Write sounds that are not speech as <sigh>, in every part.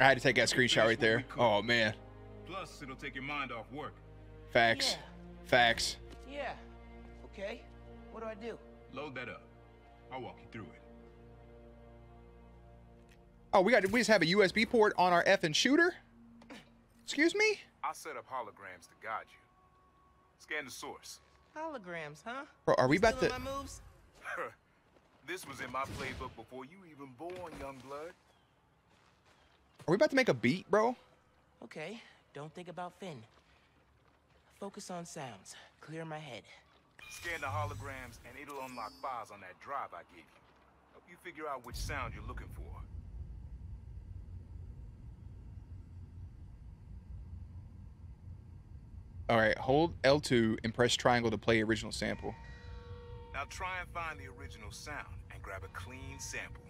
I had to take that screenshot right there. Oh man. Plus, it'll take your mind off work. Facts. Facts. Yeah. Okay. What do I do? Load that up. I'll walk you through it. Oh, we got we just have a USB port on our effing shooter. Excuse me? I'll set up holograms to guide you. Scan the source. Holograms, huh? Bro, are we about Stealing to my moves? This was in my playbook before you even born, young blood. Are we about to make a beat, bro? Okay. Don't think about Phin. Focus on sounds. Clear my head. Scan the holograms and it'll unlock files on that drive I gave you. Help you figure out which sound you're looking for. All right, hold L2 and press triangle to play original sample. Now try and find the original sound and grab a clean sample.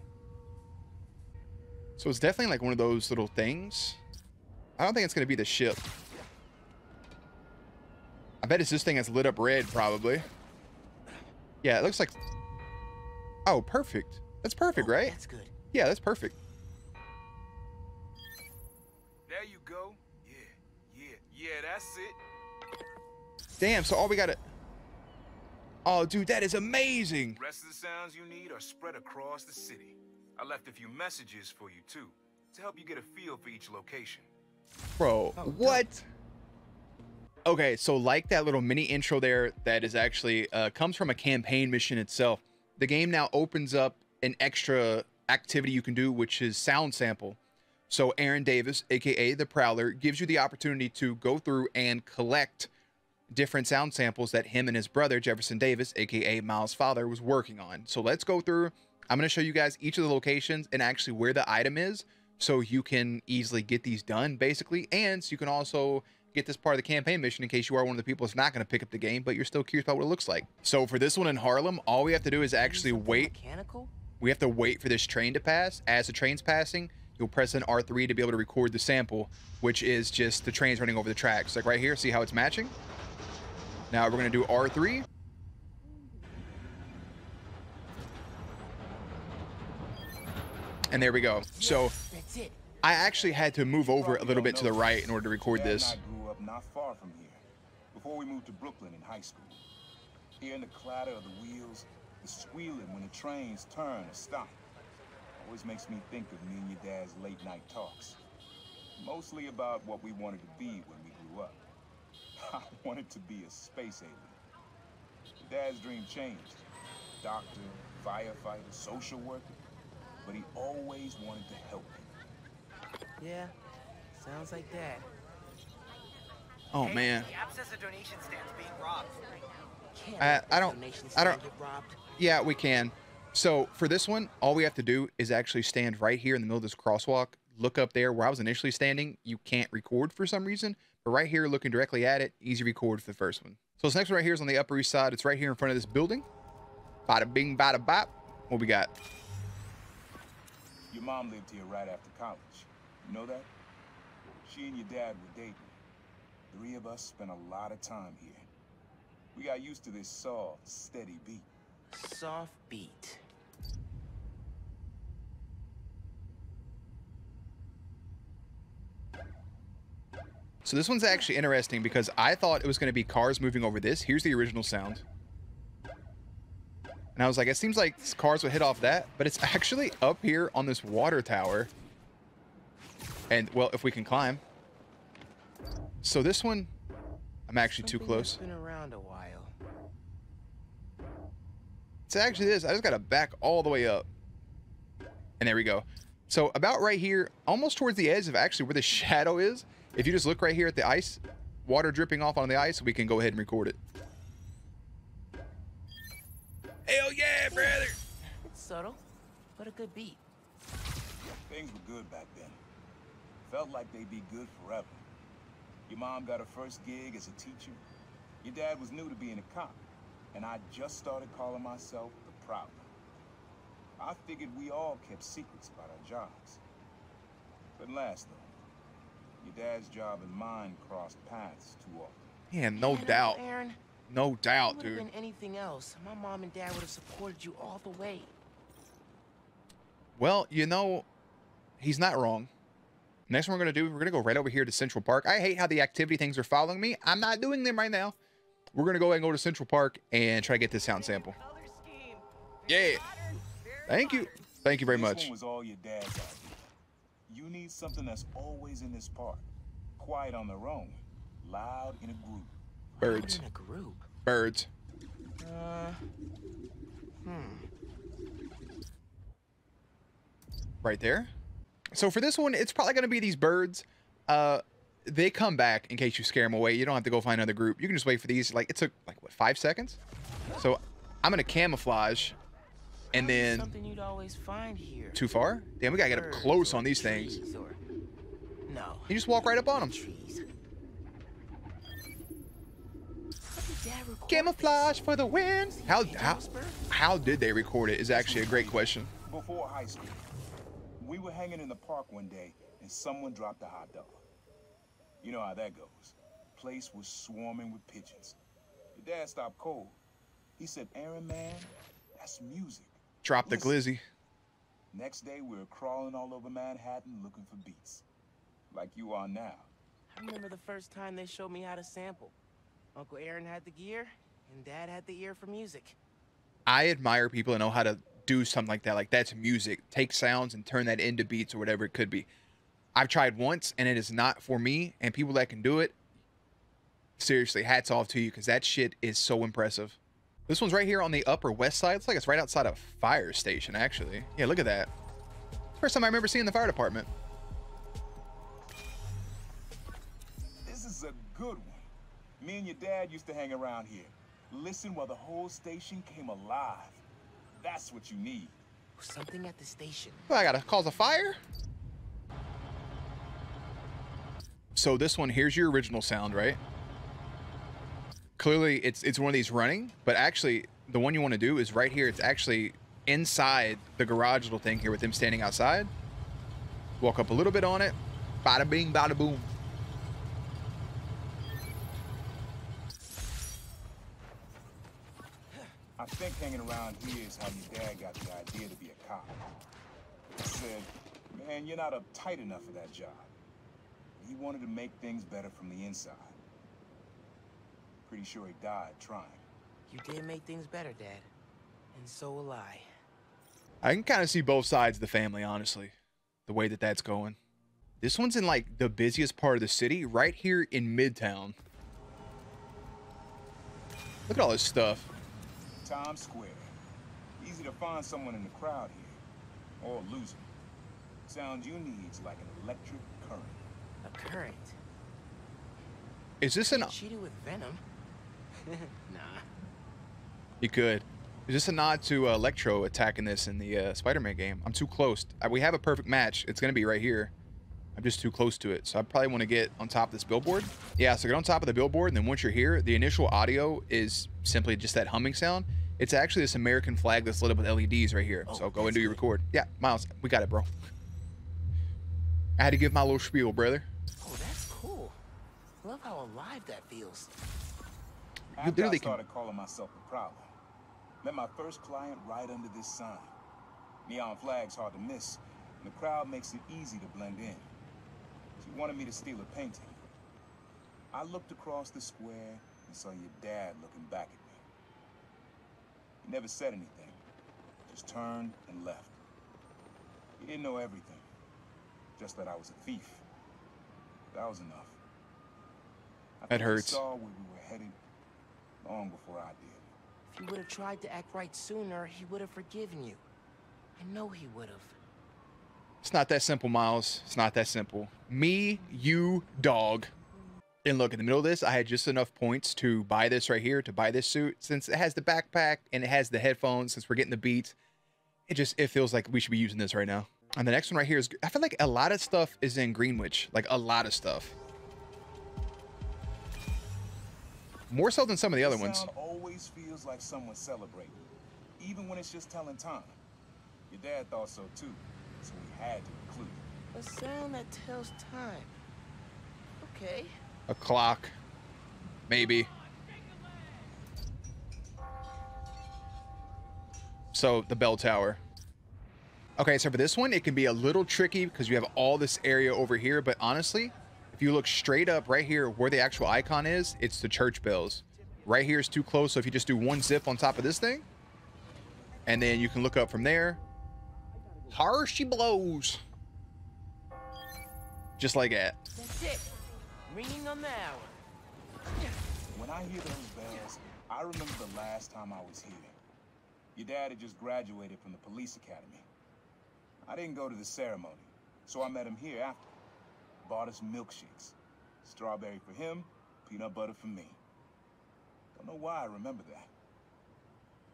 So it's definitely like one of those little things. I don't think it's gonna be the ship. I bet it's this thing that's lit up red, probably. Yeah, it looks like. Oh, perfect. That's perfect, Oh, right? That's good. Yeah, that's perfect. There you go. Yeah, yeah, yeah, that's it. Damn. So all we gotta. Oh, dude, that is amazing. Rest of the sounds you need are spread across the city. I left a few messages for you too, to help you get a feel for each location. Bro, Oh, what? Okay, so like that little mini intro there, that is actually uh, comes from a campaign mission itself. The game now opens up an extra activity you can do, which is sound sample. So Aaron Davis, aka the Prowler, gives you the opportunity to go through and collect different sound samples that him and his brother Jefferson Davis, aka Miles' father, was working on. So let's go through. I'm going to show you guys each of the locations and actually where the item is so you can easily get these done basically and so you can also get this part of the campaign mission in case you are one of the people that's not going to pick up the game but you're still curious about what it looks like so for this one in harlem all we have to do is actually wait Mechanical? we have to wait for this train to pass as the train's passing you'll press an r3 to be able to record the sample which is just the trains running over the tracks like right here see how it's matching now we're going to do r3 and there we go so I actually had to move over a little bit to the right in order to record this. I grew up not far from here, before we moved to Brooklyn in high school. Hearing the clatter of the wheels, the squealing when the trains turn or stop, always makes me think of me and your dad's late night talks. Mostly about what we wanted to be when we grew up. I <laughs> wanted to be a space alien. Dad's dream changed. Doctor, firefighter, social worker. But he always wanted to help people. Yeah. Sounds like that. Oh man, The app says the donation stand's being robbed. Can't I- I don't- I don't- stand get robbed. yeah, we can. So for this one, all we have to do is actually stand right here in the middle of this crosswalk. Look up there where I was initially standing. You can't record for some reason, but right here, looking directly at it, easy record for the first one. So this next one right here is on the Upper East Side. It's right here in front of this building. Bada bing, bada bop. What we got? Your mom lived here right after college. You know that? She and your dad were dating. Three of us spent a lot of time here. We got used to this soft, steady beat. Soft beat. So this one's actually interesting because I thought it was going to be cars moving over this. Here's the original sound. And I was like, it seems like cars would hit off that, but it's <laughs> actually up here on this water tower. And, well, if we can climb. So this one, I'm actually too Something that's close. Been around a while. It's actually this. I just got to back all the way up. And there we go. So about right here, almost towards the edge of actually where the <laughs> shadow is, if you just look right here at the ice, water dripping off on the ice, we can go ahead and record it. Hell yeah, brother! It's subtle, but a good beat. Things were good back then. Felt like they'd be good forever. Your mom got her first gig as a teacher. Your dad was new to being a cop. And I just started calling myself the Prowler. I figured we all kept secrets about our jobs. Couldn't last, though. Your dad's job and mine crossed paths too often. Yeah, no Man, doubt. Aaron, No doubt, dude. been anything else. My mom and dad would have supported you all the way. Well, you know, he's not wrong. Next one we're gonna do, we're gonna go right over here to Central Park. I hate how the activity things are following me. I'm not doing them right now. We're gonna go ahead and go to Central Park and try to get this sound sample. Yeah. Thank you. Thank you very this much. You need something that's always in this park. Quiet on their own. Loud in a group. Birds. In a group. Birds. Uh, hmm. Right there. So for this one, it's probably gonna be these birds. Uh they come back in case you scare them away. You don't have to go find another group. You can just wait for these. Like it took like what five seconds. So I'm gonna camouflage, and then something you'd always find here. too far. Damn, we gotta get up close on these things. or- No. You just walk right up on them. Trees. How did Dad record Camouflage for the win. How how how did they record it? Is actually a great question. Before high school, we were hanging in the park one day and someone dropped a hot dog. You know how that goes. Place was swarming with pigeons. Your dad stopped cold. He said, Aaron, man, that's music. Drop the Listen. glizzy. Next day, we were crawling all over Manhattan looking for beats. Like you are now. I remember the first time they showed me how to sample. Uncle Aaron had the gear, and Dad had the ear for music. I admire people that know how to do something like that. Like that's music. Take sounds and turn that into beats or whatever it could be. I've tried once and it is not for me. And people that can do it, seriously, hats off to you because that shit is so impressive. This one's right here on the Upper West Side. It's like it's right outside a fire station, actually. Yeah, look at that. First time I remember seeing the fire department. This is a good one. Me and your dad used to hang around here. Listen while the whole station came alive. That's what you need. Something at the station. Well, I gotta cause a fire. So this one here's your original sound, right? Clearly, it's it's one of these running, but actually, the one you want to do is right here. It's actually inside the garage little thing here with them standing outside. Walk up a little bit on it. Bada bing, bada boom. I think hanging around here is how your dad got the idea to be a cop. He said, man, you're not uptight enough for that job. He wanted to make things better from the inside. Pretty sure he died trying. You did make things better, Dad. And so will I. I can kind of see both sides of the family, honestly, the way that that's going. This one's in like the busiest part of the city, right here in Midtown. Look at all this stuff. Times Square. Easy to find someone in the crowd here. Or lose him. Sound you need's like an electric current. A current. Is this an? Cheated with venom? <laughs> nah. You could. Is this a nod to uh, Electro attacking this in the uh, Spider-Man game? I'm too close. Uh, we have a perfect match. It's gonna be right here. I'm just too close to it, so I probably want to get on top of this billboard. Yeah, so get on top of the billboard, and then once you're here, the initial audio is simply just that humming sound. It's actually this American flag that's lit up with LEDs right here. so Oh, go and do your record. Yeah, Miles, we got it, bro. I had to give my little spiel, brother. Oh, that's cool. Love how alive that feels. After I literally can- started calling myself a Prowler, met my first client right under this sign. Neon flag's hard to miss, and the crowd makes it easy to blend in. She wanted me to steal a painting. I looked across the square and saw your dad looking back at me. He never said anything, just turned and left. He didn't know everything, just that I was a thief. That was enough. I That hurts. saw where we were headed long before I did. If you would have tried to act right sooner, he would have forgiven you. I know he would have. It's not that simple, Miles. It's not that simple. Me, you, dog. And look, in the middle of this, I had just enough points to buy this right here, to buy this suit. Since it has the backpack and it has the headphones, since we're getting the beats, it just, it feels like we should be using this right now. And the next one right here is, I feel like a lot of stuff is in Greenwich. Like a lot of stuff. more so than some of the other the ones. always feels like someone celebrating, even when it's just telling time. Your dad thought so too, so we had to include it. A sound that tells time. Okay. A clock, maybe. So the bell tower. Okay, so for this one, it can be a little tricky because you have all this area over here, but honestly, if you look straight up right here where the actual icon is, it's the church bells. Right here is too close. So if you just do one zip on top of this thing, and then you can look up from there. Har she blows. Just like that. That's it. Ringing on the hour. When I hear those bells, I remember the last time I was here. Your dad had just graduated from the police academy. I didn't go to the ceremony, so I met him here after. Bought us milkshakes. Strawberry for him, peanut butter for me. Don't know why I remember that.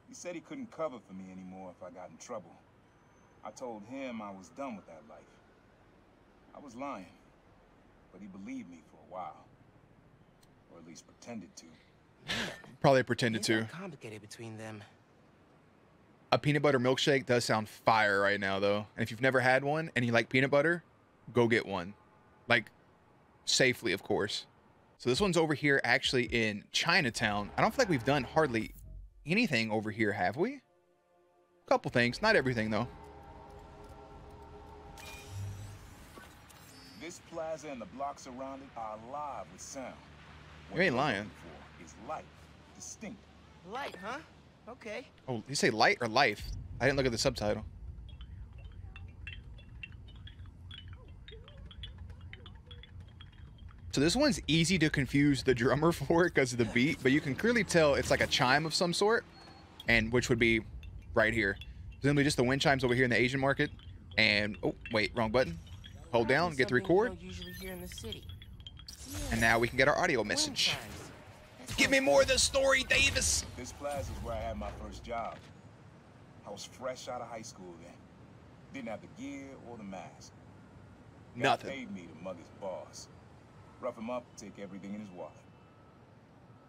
He said he couldn't cover for me anymore if I got in trouble. I told him I was done with that life. I was lying, but he believed me for a while. Or at least pretended to. Probably pretended Things to. got complicated between them. A peanut butter milkshake does sound fire right now, though. And if you've never had one and you like peanut butter, go get one. Like, safely, of course. So this one's over here actually in Chinatown. I don't feel like we've done hardly anything over here, have we? A couple things, not everything, though. This plaza and the blocks around it are alive with sound. You ain't you're lying. For is light, distinct. Light, huh? Okay. Oh, you say light or life? I didn't look at the subtitle. So this one's easy to confuse the drummer <laughs> for because of the beat, but you can clearly tell it's like a chime of some sort, and which would be right here. Presumably just the wind chimes over here in the Asian market. And oh wait, wrong button. Hold down, get the record, don't usually hear in the city. and now we can get our audio message. Give me more of the story, Davis. This plaza is where I had my first job. I was fresh out of high school then. Didn't have the gear or the mask. Guy Nothing. paid me to mug his boss. Rough him up, take everything in his wallet.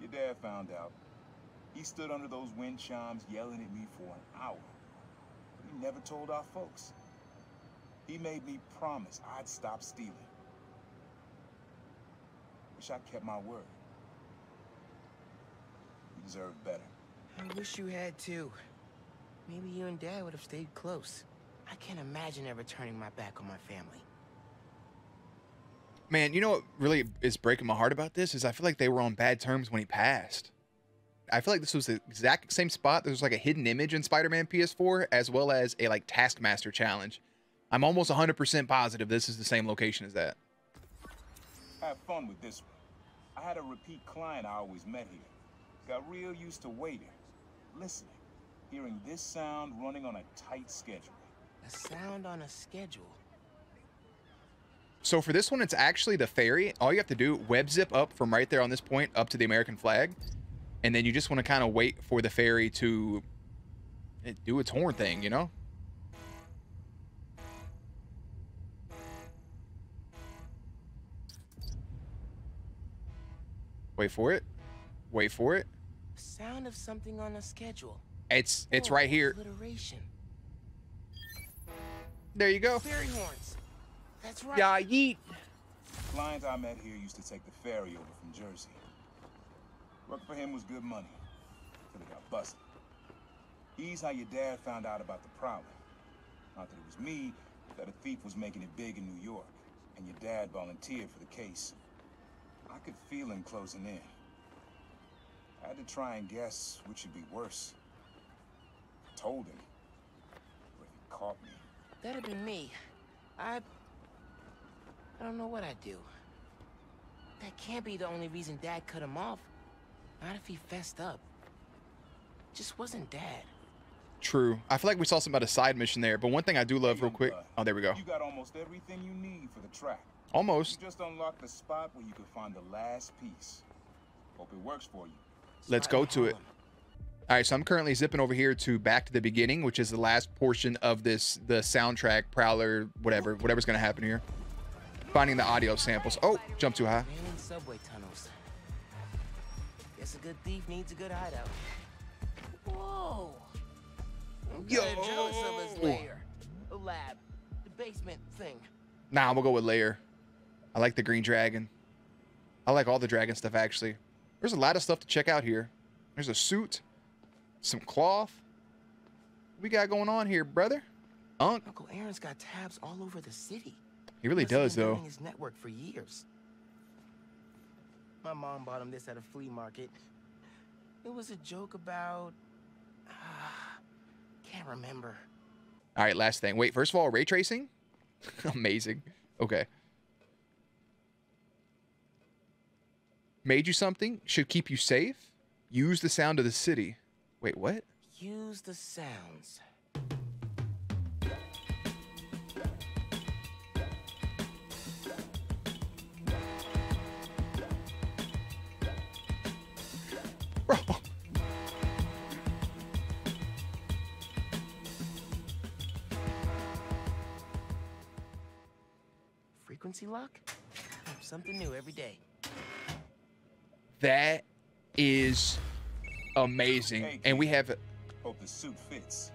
Your dad found out. He stood under those wind chimes yelling at me for an hour. But he never told our folks. He made me promise I'd stop stealing. Wish I kept my word. You deserve better. I wish you had too. Maybe you and Dad would have stayed close. I can't imagine ever turning my back on my family. Man, you know what really is breaking my heart about this is I feel like they were on bad terms when he passed. I feel like this was the exact same spot. There was like a hidden image in Spider-Man PS4 as well as a like Taskmaster challenge. I'm almost 100% positive this is the same location as that. Have fun with this one. I had a repeat client I always met here. Got real used to waiting, listening, hearing this sound running on a tight schedule. A sound on a schedule. So for this one, it's actually the ferry. All you have to do, web zip up from right there on this point up to the American flag. And then you just want to kind of wait for the ferry to eh, do its horn thing, you know? Wait for it. Wait for it. Sound of something on a schedule. It's it's Oh, right here. There you go. Ferry horns. That's right. Yeah, yeet. Clients I met here used to take the ferry over from Jersey. Work for him was good money, till he got busted. He's how your dad found out about the Prowler. Not that it was me, but that a thief was making it big in New York, and your dad volunteered for the case. I could feel him closing in. I had to try and guess which would be worse. I told him, or if he caught me. That'd be me. I. I don't know what I'd do. That can't be the only reason Dad cut him off. Not if he fessed up. Just wasn't Dad. True. I feel like we saw some about a side mission there, but one thing I do love real quick. Oh, there we go. You got almost everything you need for the track. Almost. You just unlocked the spot where you can find the last piece. Hope it works for you. Let's go to it. All right, so I'm currently zipping over here to back to the beginning, which is the last portion of this the soundtrack prowler, whatever, whatever's gonna happen here. Finding the audio samples. Oh, jump too high. Subway tunnels. Guess a good thief needs a good hideout. Whoa! I'm Yo! jealous of his lair. The lab. The basement thing. Nah, we'll go with layer. I like the green dragon. I like all the dragon stuff actually. There's a lot of stuff to check out here. There's a suit, some cloth. What we got going on here, brother? Unc, Uncle Aaron's got tabs all over the city. He really does though. His network for years. My mom bought him this at a flea market. It was a joke about. ah, <sighs> can't remember. All right, last thing. Wait, first of all, ray tracing? <laughs> Amazing. Okay. Made you something? Should keep you safe? Use the sound of the city. Wait, what? Use the sounds. Bro. Frequency lock? Something new every day. That is amazing. And we have Hope the suit fits.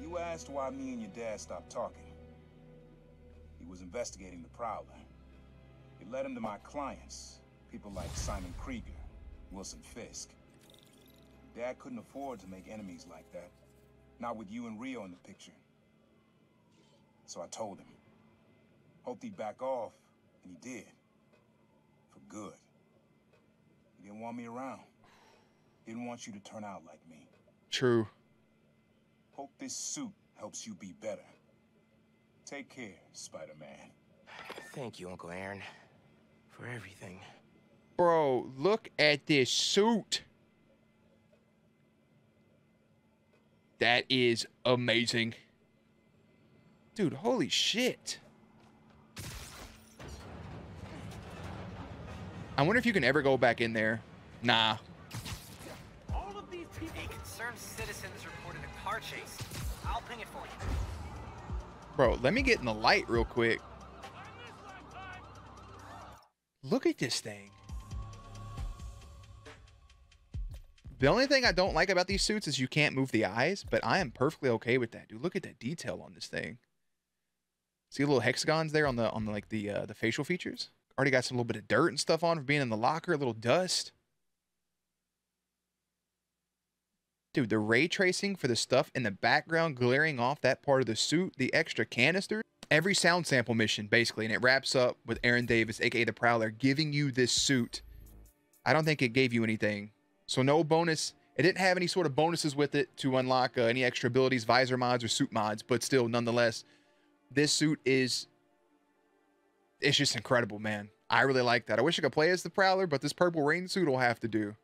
You asked why me and your dad stopped talking. He was investigating the Prowler. It led him to my clients, people like Simon Krieger, Wilson Fisk. Dad couldn't afford to make enemies like that. Not with you and Rio in the picture. So I told him. Hoped he'd back off, and he did. For good. He didn't want me around. Didn't want you to turn out like me. true. Hope this suit helps you be better. Take care, Spider-Man. Thank you, Uncle Aaron, for everything. Bro, look at this suit. That is amazing. Dude, holy shit. I wonder if you can ever go back in there. Nah. All of these people. A concerned citizen has reported a car chase. I'll ping it for you. Bro, let me get in the light real quick. Look at this thing. The only thing I don't like about these suits is you can't move the eyes, but I am perfectly okay with that, dude. Look at that detail on this thing. See the little hexagons there on the on the like the uh, the facial features. Already got some little bit of dirt and stuff on for being in the locker, a little dust. Dude, the ray tracing for the stuff in the background glaring off that part of the suit, the extra canister, every sound sample mission basically, and it wraps up with Aaron Davis, aka the Prowler, giving you this suit. I don't think it gave you anything, so no bonus. It didn't have any sort of bonuses with it to unlock uh, any extra abilities, visor mods, or suit mods, but still, nonetheless, this suit is. It's just incredible, man. I really like that. I wish I could play as the Prowler, but this purple rain suit will have to do.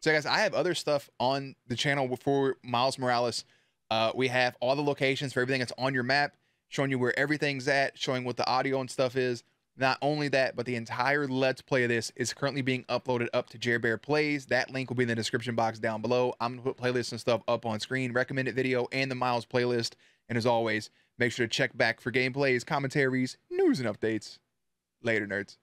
So, guys, I have other stuff on the channel for Miles Morales. Uh, we have all the locations for everything that's on your map, showing you where everything's at, showing what the audio and stuff is. Not only that, but the entire Let's Play of this is currently being uploaded up to Jer Bear Plays. That link will be in the description box down below. I'm going to put playlists and stuff up on screen, recommended video, and the Miles playlist. And as always, make sure to check back for gameplays, commentaries, news, and updates. Later, nerds.